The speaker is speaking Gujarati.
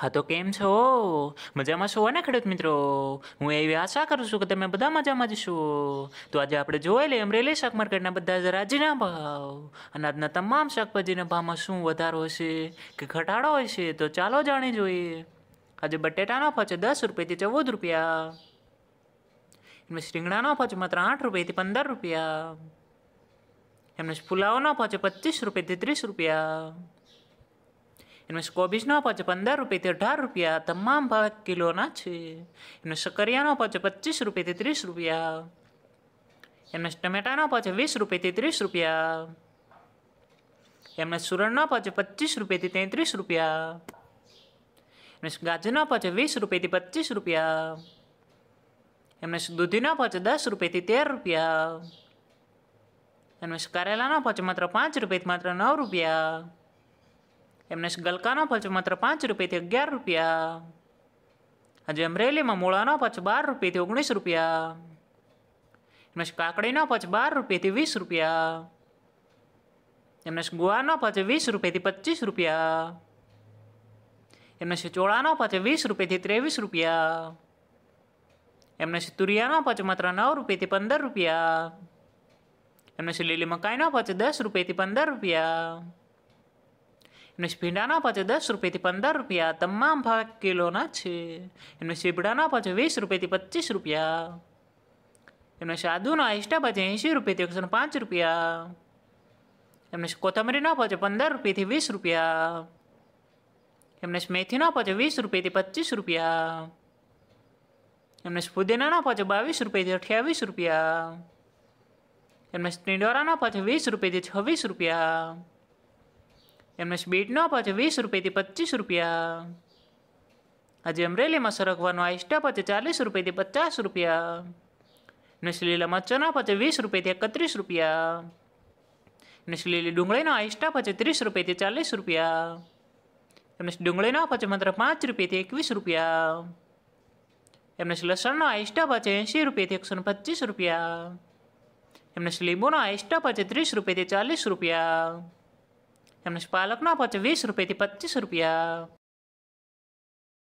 હા, તો કેમ છો? મજામાં છો ને ખેડૂત મિત્રો? હું એવી આશા કરું છું કે તમે બધા મજામાં જ છો. તો આજે આપણે જોઈ લઈએ અમરેલી શાક માર્કેટના બધા જ રાજ્યના ભાવ. અનાજના તમામ શાકભાજીના ભાવમાં શું વધારો હશે કે ઘટાડો હશે તો ચાલો જાણી જોઈએ. આજે બટેટાનો ભાવ દસ રૂપિયાથી ચૌદ રૂપિયા. એમાં રીંગણાનો ભાવ માત્ર આઠ રૂપિયાથી પંદર રૂપિયા. એમને પુલાવનો ભાવ પચીસ રૂપિયાથી ત્રીસ રૂપિયા. એમાં કોબીજનો છે પંદર રૂપિયાથી અઢાર રૂપિયા તમામ ભાવ કિલોના છે એનું શકરિયાનો પચ પચીસ રૂપિયાથી ત્રીસ રૂપિયા એમને ટમેટાનો પચ વીસ રૂપિયાથી ત્રીસ રૂપિયા એમને સુરણનો પચ પચીસ રૂપિયાથી તેત્રીસ રૂપિયા એમને ગાજરનો પચ વીસ રૂપિયાથી પચીસ રૂપિયા એમને દૂધીનો પચ દસ રૂપિયાથી તેર રૂપિયા એમને કરેલાનો પચ માત્ર પાંચ રૂપિયાથી માત્ર નવ રૂપિયા એમને ગલકાનો ભાવ છે માત્ર પાંચ રૂપિયાથી અગિયાર રૂપિયા આજે અમરેલીમાં મૂળાનો ભાવ છે બાર રૂપિયાથી ઓગણીસ રૂપિયા એમને કાકડીનો ભાવ છે બાર રૂપિયાથી વીસ રૂપિયા એમને ગુવારનો ભાવ છે વીસ રૂપિયાથી પચીસ રૂપિયા એમને ચોળાનો ભાવ છે વીસ રૂપિયાથી ત્રેવીસ રૂપિયા એમને તુરિયાનો ભાવ છે માત્ર નવ રૂપિયાથી પંદર રૂપિયા એમને લીલી મકાઈનો ભાવ છે દસ રૂપિયાથી પંદર રૂપિયા એમને ભીંડાના ભાવ દસ રૂપિયાથી પંદર રૂપિયા, તમામ ભાવે કિલોના છે. એમને સીબડાના પાછો વીસ રૂપિયાથી પચીસ રૂપિયા. એમને સાદુના આઈસ્ટા પાછો એંસી રૂપિયાથી એકસો પાંચ રૂપિયા. એમને કોથમરીના પાછો પંદર રૂપિયાથી વીસ રૂપિયા. એમને મેથીના પાછો વીસ રૂપિયાથી પચીસ રૂપિયા. એમને પુદીનાના પાછો બાવીસ રૂપિયાથી અઠ્યાવીસ રૂપિયા. એમને ટીંડોરાના પાછો વીસ રૂપિયાથી છવ્વીસ રૂપિયા. એમને સ્વીટનો ભાવ છે વીસ રૂપિયાથી પચીસ રૂપિયા. આજે અમરેલીમાં સરગવાનો આઈસ્ટા પાછે ચાલીસ રૂપિયાથી પચાસ રૂપિયા. નસલીલા લીલા મરચાંનો વીસ રૂપિયાથી એકત્રીસ રૂપિયા. નસલીલી લીલી ડુંગળીનો આઈસ્ટા ભાવ છે ત્રીસ રૂપિયાથી ચાલીસ રૂપિયા. એમને ડુંગળીનો પાછે માત્ર પાંચ રૂપિયાથી એકવીસ રૂપિયા. એમને લસણનો આઈસ્ટા પાછે એંશી રૂપિયાથી એકસો પચીસ રૂપિયા. એમને લીંબુનો આઈસ્ટા પાછે ત્રીસ રૂપિયાથી ચાલીસ રૂપિયા. એમને પાલકનો ભાવ છે વીસ રૂપિયાથી પચીસ રૂપિયા